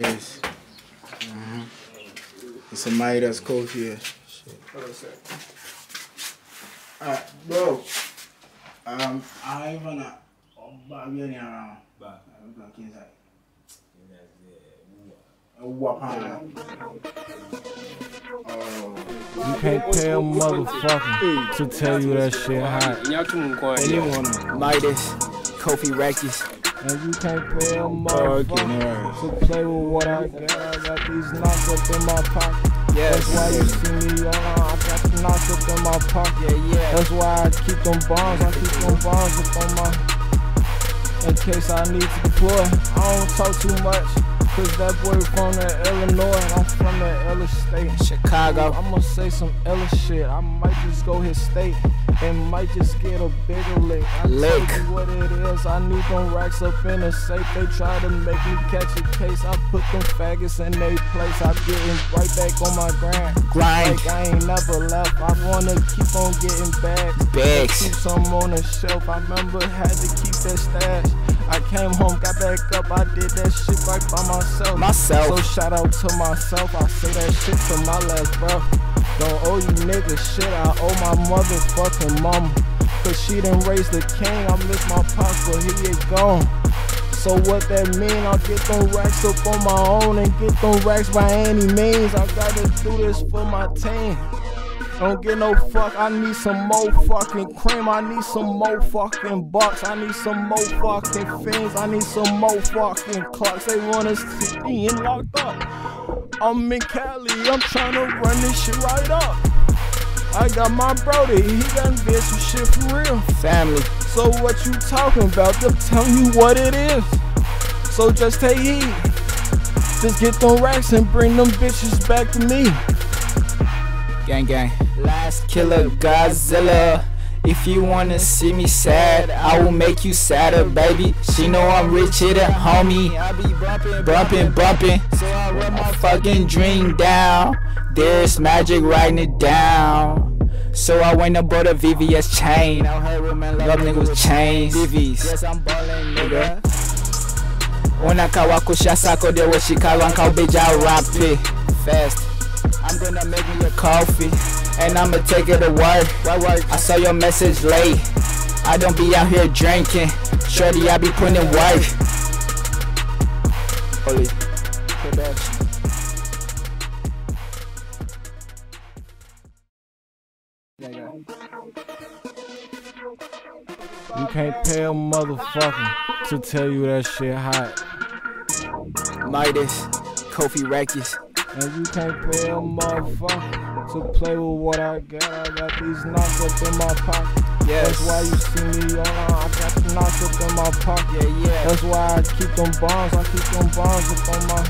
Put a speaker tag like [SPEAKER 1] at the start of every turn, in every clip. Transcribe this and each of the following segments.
[SPEAKER 1] Yes. Mhm. It's somebody that's close here. Shit. Alright, bro. Um, I ain't gonna. But we ain't around.
[SPEAKER 2] Ba.
[SPEAKER 1] I'm going inside.
[SPEAKER 2] Ina zai
[SPEAKER 1] What pan? Oh.
[SPEAKER 3] You can't tell motherfucker to tell you that shit hot.
[SPEAKER 2] Nya tun kwa
[SPEAKER 1] Anyone?
[SPEAKER 4] Midas, Kofi Records.
[SPEAKER 3] And you can't
[SPEAKER 1] Oh, okay,
[SPEAKER 3] motherfucker to play with what I got. I got these knocks up in my pocket.
[SPEAKER 4] Yes.
[SPEAKER 3] That's why you see me on. I got the knocks up in my pocket.
[SPEAKER 4] Yeah, yeah.
[SPEAKER 3] That's why I keep them bombs. I keep them bombs up on my. In case I need to deploy. I don't talk too much. Cause that boy from the Illinois and I'm from the Ellis state.
[SPEAKER 4] Chicago.
[SPEAKER 3] I'ma say some Ellis shit. I might just go his state and might just get a bigger lick. I
[SPEAKER 4] Lick.
[SPEAKER 3] tell you what it is. I need them racks up in the safe. They try to make me catch a case. I put them faggots in their place. I'm getting right back on my grind.
[SPEAKER 4] Grind.
[SPEAKER 3] Like I ain't never left. I wanna keep on getting bags.
[SPEAKER 4] Bags.
[SPEAKER 3] Keep some on the shelf. I remember had to keep that stash. I came home, got back up. I did that shit right by myself.
[SPEAKER 4] Myself.
[SPEAKER 3] So shout out to myself. I say that shit to my last breath. Don't owe you niggas shit. I owe my motherfucking mama. Cause she didn't raise the king. I miss my pops, but he is gone. So what that mean? I'll get them racks up on my own and get them racks by any means. I gotta do this for my team. Don't get no fuck. I need some more fucking cream. I need some more fucking bucks. I need some more fucking fiends. I need some more fucking clocks. They want us to be in locked up. I'm in Cali. I'm trying to run this shit right up. I got my brody. He done did some shit for real.
[SPEAKER 4] Family.
[SPEAKER 3] So what you talking about? Them telling you what it is. So just take heed. Just get them racks and bring them bitches back to me.
[SPEAKER 4] Gang, gang. Last killer Godzilla. If you wanna see me sad, I will make you sadder, baby. She know I'm rich, hit it, homie. I be bumping, bumping, bumping. So I my fucking dream down. There's magic writing it down. So I went and bought a VVS chain. Y'all niggas chains. VVS. Yes, I'm ballin', nigga. Unakawakusha sako de washikawa nkaubeja Fast I'm gonna make me a coffee And I'ma take it to work I saw your message late. I don't be out here drinking. Shorty, I be putting in work. Holy production
[SPEAKER 3] You can't tell motherfucker to tell you that shit hot.
[SPEAKER 4] Midas, Kofi Records
[SPEAKER 3] And you can't tell motherfucker to play with what I got. I got these knocks up in my pocket.
[SPEAKER 4] Yes.
[SPEAKER 3] That's why you see me on. I got the knocks up in my pocket.
[SPEAKER 4] Yeah, yeah
[SPEAKER 3] That's why I keep them bombs. I keep them bombs up on my.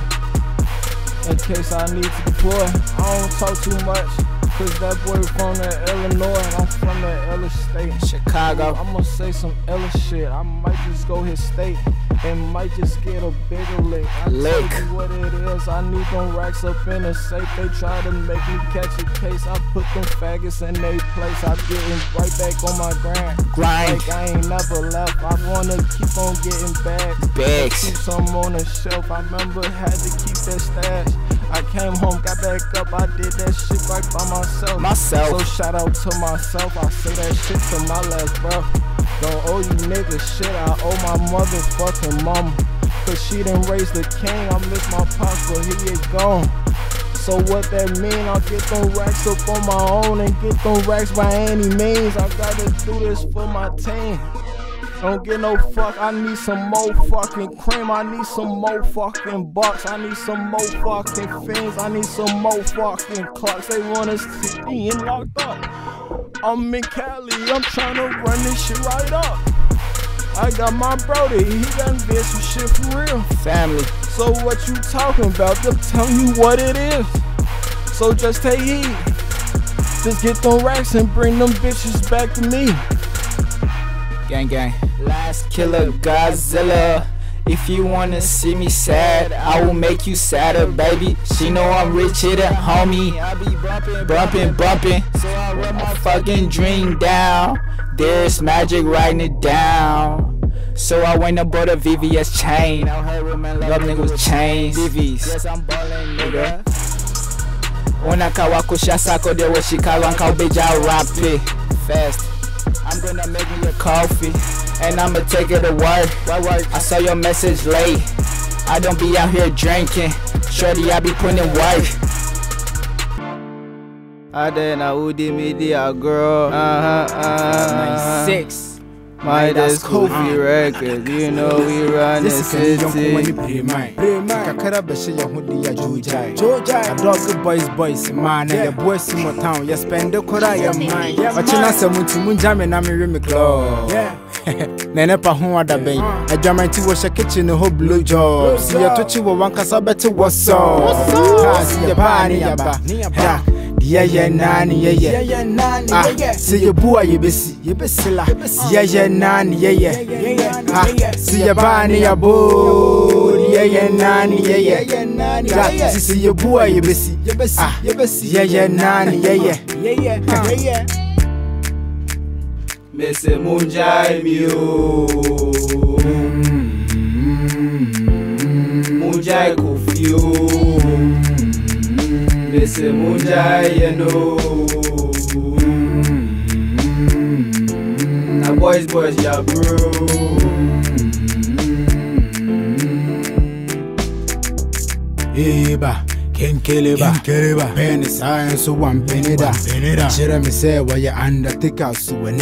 [SPEAKER 3] In case I need to deploy. I don't talk too much. Cause that boy from the Illinois and I'm from the Ellis state.
[SPEAKER 4] Chicago
[SPEAKER 3] I'ma say some Ellis shit. I might just go his state and might just get a bigger lick. I
[SPEAKER 4] Lick.
[SPEAKER 3] tell you what it is. I need them racks up in the safe. They try to make me catch a case. I put them faggots in their place. I'm getting right back on my grind.
[SPEAKER 4] Grind
[SPEAKER 3] Like I ain't never left. I wanna keep on getting bags.
[SPEAKER 4] Bags
[SPEAKER 3] Keep some on the shelf. I remember had to keep that stash. I came home, got back up. I did that shit right by myself.
[SPEAKER 4] Myself
[SPEAKER 3] So shout out to myself. I say that shit to my last breath. Don't owe you niggas shit. I owe my motherfucking mama. Cause she didn't raise the king. I miss my pops, but he is gone. So what that mean? I'll get them racks up on my own and get them racks by any means. I gotta do this for my team. Don't get no fuck. I need some more fucking cream. I need some more fucking bucks. I need some more fucking fiends. I need some more fucking clocks. They want us to be locked up. I'm in Cali. I'm trying to run this shit right up. I got my brody. He done did some shit for real.
[SPEAKER 4] Family
[SPEAKER 3] So what you talking about? Them telling you what it is. So just take heed. Just get them racks and bring them bitches back to me.
[SPEAKER 4] Gang, gang. Last killer Godzilla. If you wanna see me sad, I will make you sadder, baby. She know I'm rich, hit it, homie. Bumping, bumping. So I run my fucking dream down. There's magic writing it down.
[SPEAKER 5] So I went and bought a VVS chain. Love niggas chains. VVs. Yes, I'm ballin', nigga. Unakawakusha sako de washikaranka ubeja rapi. Fast. I'm gonna make me a coffee. And I'ma take it to work. I saw your message late. I don't be out here drinking. Shorty, I be putting in work. I then I would media girl. Uh huh. Uh,
[SPEAKER 6] 96
[SPEAKER 5] My that's Kofi record. You know we run the city.
[SPEAKER 6] kakra bɛhyɛ yɛ ho de yɛ joogyae adɔge boys boys maa na yɛboa si mɔ town yɛspɛnde kora yɛ man ɔkyena sɛ mu nti mungya me na mewe me klɔ na ɛnɛ pa ho ada bɛn adwaman nti wɔhyɛ kitchen hɔ blow job si yɛtokye wɔ wankasa bɛte wɔ sɔ si yɛbaa ne yɛba Ha, deɛ yɛ naa ne yɛyɛ Ah, sɛ yɛbu a yɛbɛsi yɛbɛsi la. Yɛyɛ naa ne yɛyɛ Ah, sɛ yɛbaa ne yɛbo yɛyɛ naa ne yɛyɛ Ja, si sɛ yɛbu a yɛbɛsi Ah, yɛyɛ naa ne yɛyɛ
[SPEAKER 5] Mese Munjai Mio Munjai Kofio Mese Munjai Yeno Na boys boys ya bro
[SPEAKER 6] Eba, kenkeleba, kenkeleba, pen science so one penida, penida. Chira me say why you undertaker so when